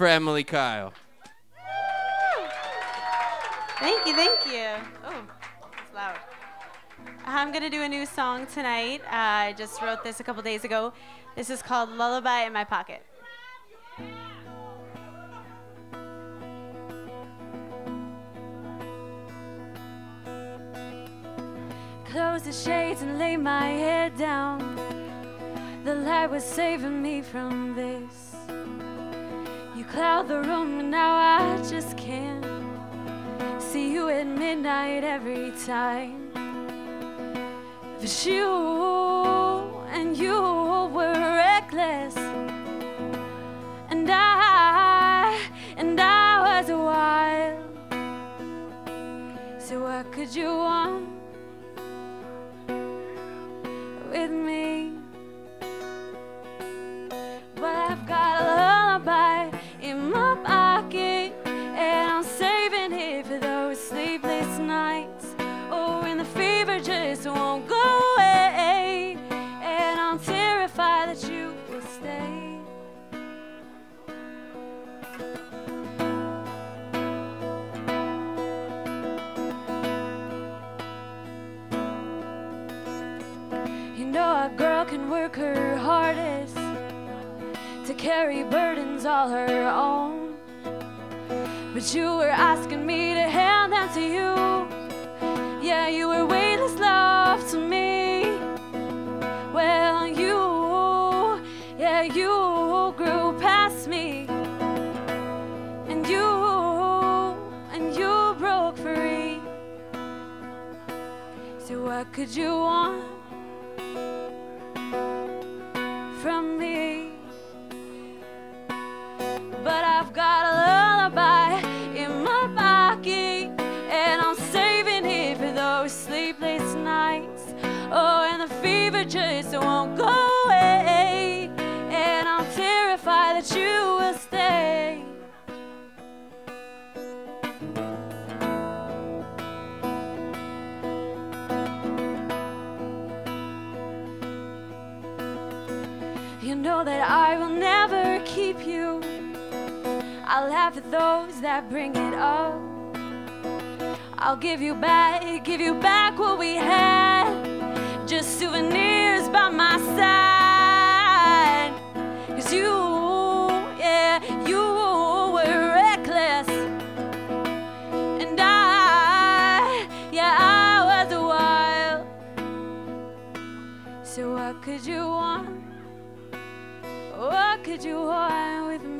for Emily Kyle. Thank you, thank you. Oh, it's loud. I'm gonna do a new song tonight. Uh, I just wrote this a couple days ago. This is called Lullaby in My Pocket. Close the shades and lay my head down. The light was saving me from this. Cloud the room and now I just can't see you at midnight every time. But you and you were reckless, and I and I was wild. So what could you want a girl can work her hardest to carry burdens all her own. But you were asking me to hand them to you. Yeah, you were weightless love to me. Well, you, yeah, you grew past me. And you, and you broke free. So what could you want from me? But I've got a lullaby in my pocket, and I'm saving it for those sleepless nights. Oh, and the fever just won't go away, and I'm terrified that you know that I will never keep you. I'll laugh at those that bring it up. I'll give you back, give you back what we had. Just souvenirs by my side. Cause you, yeah, you were reckless. And I, yeah, I was wild. So what could you want? What could you want with me?